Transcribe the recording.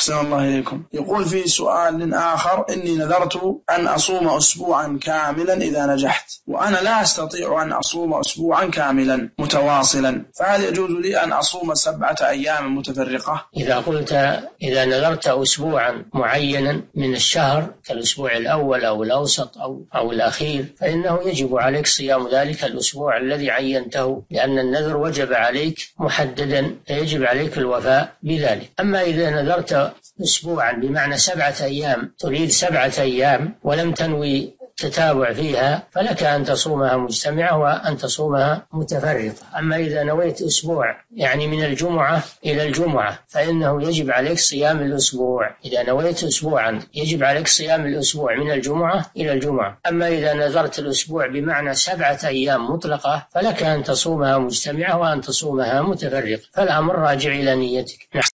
أحسن الله إليكم. يقول في سؤال آخر إني نذرت أن أصوم أسبوعا كاملا إذا نجحت وأنا لا أستطيع أن أصوم أسبوعا كاملا متواصلا. فهل يجوز لي أن أصوم سبعة أيام متفرقة؟ إذا قلت إذا نذرت أسبوعا معينا من الشهر كالأسبوع الأول أو الأوسط أو أو الأخير فإنه يجب عليك صيام ذلك الأسبوع الذي عينته لأن النذر وجب عليك محددا فيجب عليك الوفاء بذلك. أما إذا نذرت أسبوعا بمعنى سبعة أيام تريد سبعة أيام ولم تنوي تتابع فيها فلك أن تصومها مجتمعة وأن تصومها متفرقة. أما إذا نويت أسبوع يعني من الجمعة إلى الجمعة فإنه يجب عليك صيام الأسبوع. إذا نويت أسبوعا يجب عليك صيام الأسبوع من الجمعة إلى الجمعة. أما إذا نذرت الأسبوع بمعنى سبعة أيام مطلقة فلك أن تصومها مجتمعة وأن تصومها متفرقة. فالأمر راجع إلى نيتك. نعم.